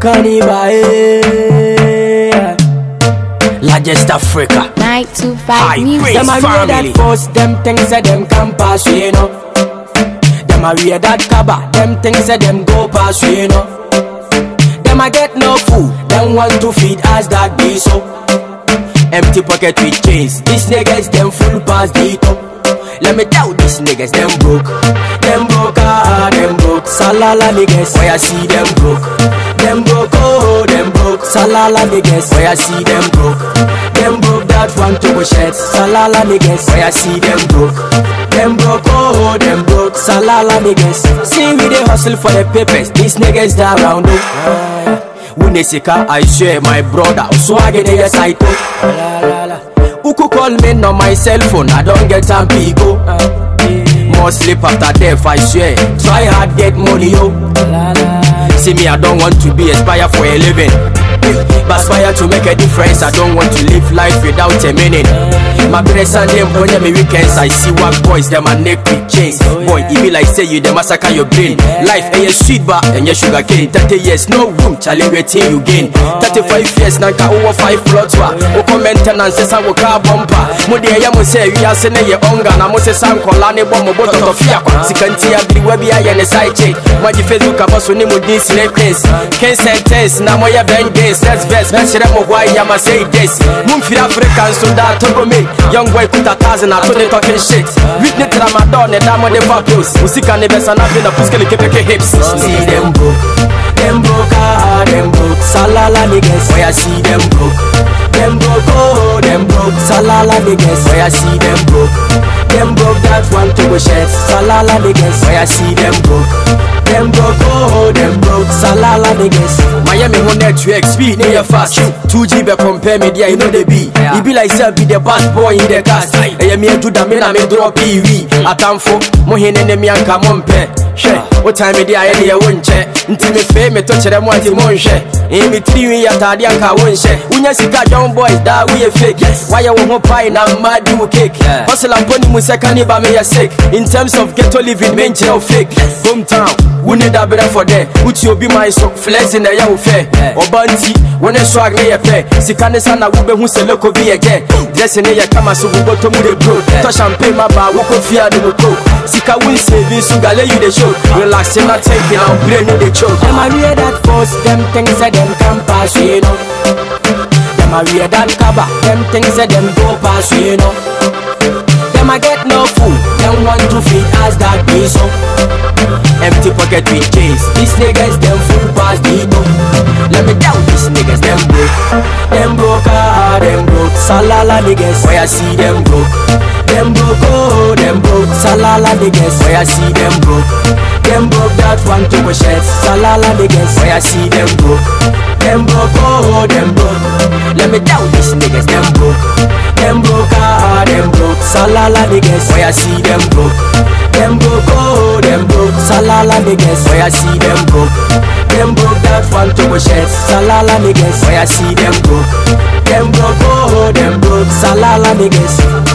Kanibah, eh. Largest Africa. Night to High five music. praise. Them a wear that force, them things say them can pass you, you know. Them a wear that kaba, them things say them go pass you, you know. Them a get no food, them want to feed us that be so. Empty pocket with chains, these niggas them full pass dito. Let me tell these niggas them broke, them broke, ah, them broke. Salala niggas, why I see them broke, them broke, oh, them broke. Salala niggas, why I see them broke, them broke. That one to go shed. Salala niggas, why I see them broke, them broke, oh, them broke. Salala niggas, see we they hustle for the papers. These niggas that round oh. up. Unesika, ah? I swear, my brother. Swag in the side. Who could call me on my cell phone? I don't get time, pico. More sleep after death, I swear. Try hard, get money, yo. See me, I don't want to be a spy for a living. Aspire to make a difference. I don't want to live life without a meaning. My parents and them on me weekends. I see what boys them and neck with chains. Boy, if be like say you the massacre your brain. Life a sweet bar and your sugar cane. 30 years, no room, Charlie, waiting you gain. 35 years, now nanka over five plots. O maintenance, and answers our car bumper. Mudi ayamu say we are sending your hunger. Na mose sankola ne bomb both of fiakwa. Sikanti abri webi ayane side check. Maji Facebook abaso ni mudi snake case. Case and test, na moya bang gaze. Let's best, me shere mo why ya ma say this. Mum fi African so da togo me. Young boy kuta thousand I told they talking shit. Witness Ramadan, and I'm on the purpose. Musika ne besa na vina puskele kepeke hips. See them broke, them broke, ah, them broke. Salala niggas, why I see them broke. Them broke, oh, them broke. Salala niggas, why I see them broke. Them broke that one to go shed. Salala niggas, why I see them broke. Them broke, oh, them broke. Salala niggas. Miami ho network speed near your fast. 2G be compare me there you know they be. It be like say be the bad boy in the cast. Eye me do da me na me drop PV Atamfo mo hene ne me anka mo mpe nhwɛ wotae mede ayɛ ne yɛwo nkyɛ nti mefei meto kyerɛ mo ate monhwɛ metiri wi yɛataade anka wonhyɛ wonya sika john boys daa woyɛ fake. Woayɛ wo ho pae na mma di wo cake hɔselampɔ ne mu sɛ kane ba meyɛ sick in terms of ghetto living menkyerɛ wo fake. Hometown wone daberɛ for dɛ wotu obi man so flexi na ɛyɛ wo fɛ ɔba nti wo ne soag ne yɛ pɛ sika ne sa na wobɛhu seleko bi yɛgyɛ dresse ne yɛ kama so wobɔtɔ mu de bro tɔ champagne ma baa wokɔ fia ne mo coke sika wonsebi so gale you de show. Relax na take na brain no the choke Them a wear that force, them things that them can pass you, you know. Them a wear that kaba, them things that them go pass you, you know. Them a get no food, them want to feed us that be so. Empty pocket with chains These niggas them full pass dito. Let me tell these niggas them broke, them broke, ah, them broke. Salala niggas, why I see them broke. Them broke, oh, them broke. Salala niggas, why I see them broke. Them broke that one to go shed. Salala niggas, why I see them broke. Them broke, oh, them broke. Let me tell these niggas them broke. Them broke, ah, them broke. Salala niggas, why I see them broke. Them broke, oh, them broke. Salala niggas, why I see them broke. Them broke that one to go shed. Salala niggas, why I see them broke. Them broke, oh, them broke. Salala niggas.